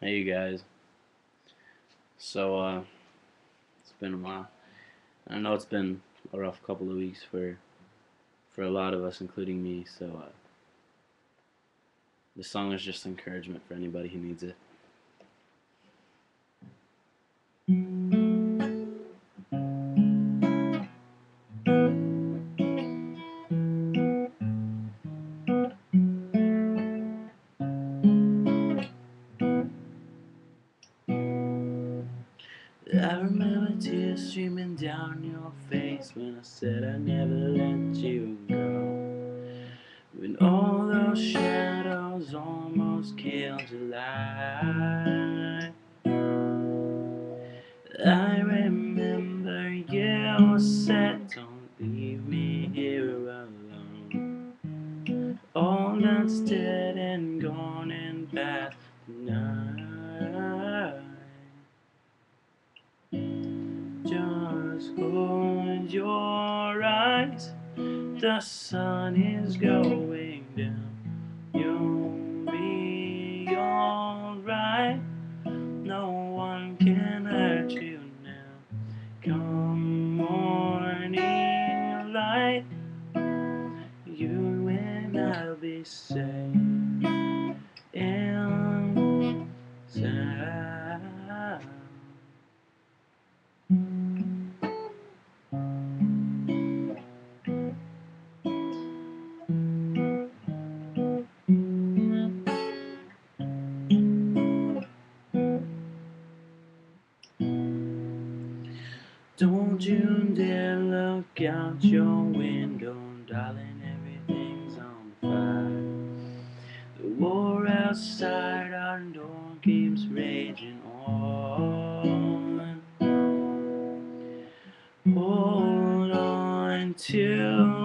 Hey, you guys. So, uh, it's been a while. I know it's been a rough couple of weeks for for a lot of us, including me. So, uh, the song is just encouragement for anybody who needs it. I remember tears streaming down your face when I said I'd never let you go. When all those shadows almost killed your light. I remember you said, Don't leave me here alone. All that's dead and gone Just close your eyes. The sun is going down. You'll be alright. No one can hurt you now. Come morning light. You and I'll be safe You dare look out your window, darling, everything's on fire. The war outside our door keeps raging on. Hold on to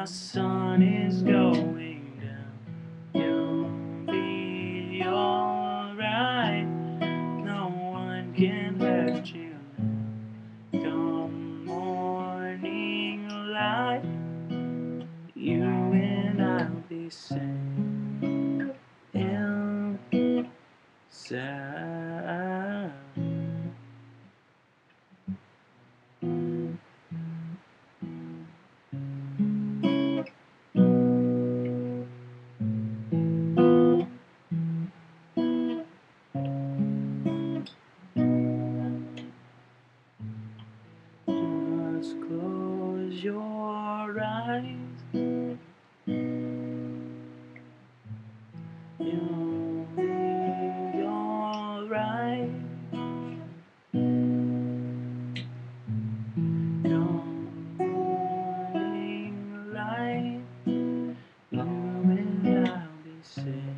The sun is going down. You'll be alright. No one can hurt you. Come morning light, you and I'll be safe and your eyes. You'll you and I'll be safe.